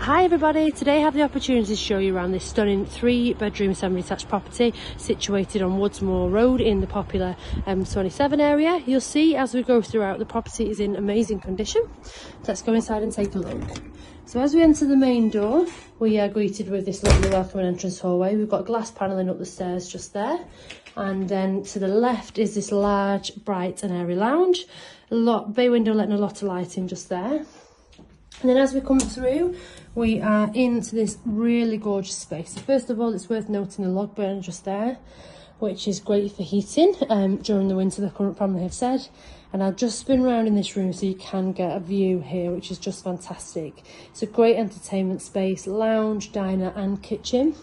Hi everybody, today I have the opportunity to show you around this stunning three bedroom semi detached property situated on Woodsmoor Road in the popular um, M27 area. You'll see as we go throughout the property is in amazing condition. Let's go inside and take a look. So as we enter the main door, we are greeted with this lovely welcome and entrance hallway. We've got glass panelling up the stairs just there. And then to the left is this large, bright and airy lounge. A lot, bay window letting a lot of light in just there. And then as we come through, we are into this really gorgeous space. First of all, it's worth noting the log burner just there, which is great for heating um, during the winter, the current family have said. And I'll just spin around in this room so you can get a view here, which is just fantastic. It's a great entertainment space, lounge, diner and kitchen.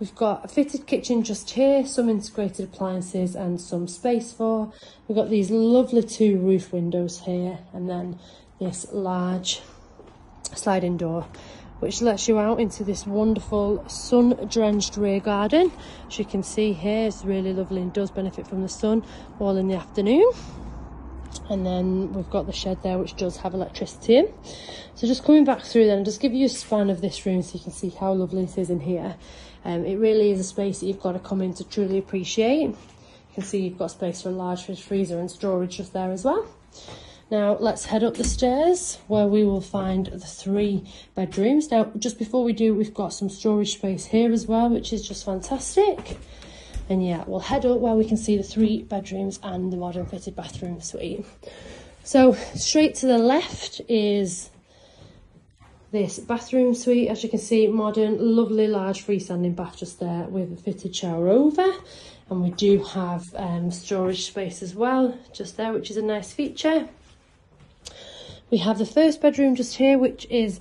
We've got a fitted kitchen just here, some integrated appliances and some space for. We've got these lovely two roof windows here and then this large sliding door which lets you out into this wonderful sun-drenched rear garden. As you can see here, it's really lovely and does benefit from the sun all in the afternoon. And then we've got the shed there, which does have electricity in. So just coming back through then, just give you a span of this room so you can see how lovely it is in here. Um, it really is a space that you've got to come in to truly appreciate. You can see you've got space for a large freezer and storage just there as well. Now let's head up the stairs where we will find the three bedrooms. Now just before we do, we've got some storage space here as well, which is just fantastic. And yeah, we'll head up where we can see the three bedrooms and the modern fitted bathroom suite. So straight to the left is this bathroom suite. As you can see, modern, lovely large freestanding bath just there with a fitted shower over. And we do have um, storage space as well, just there, which is a nice feature. We have the first bedroom just here, which is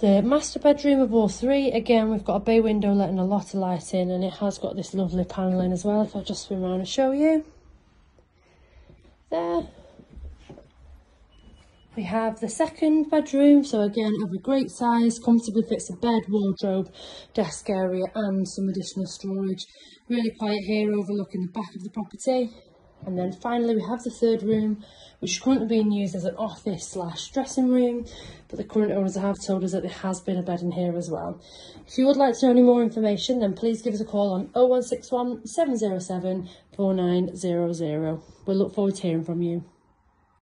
the master bedroom of all three. Again, we've got a bay window letting a lot of light in and it has got this lovely panelling as well. If I just spin around and show you. There. We have the second bedroom, so again of a great size, comfortably fits a bed, wardrobe, desk area and some additional storage. Really quiet here overlooking the back of the property. And then finally we have the third room, which is currently being used as an office slash dressing room, but the current owners have told us that there has been a bed in here as well. If you would like to know any more information, then please give us a call on 0161 707 4900. We'll look forward to hearing from you.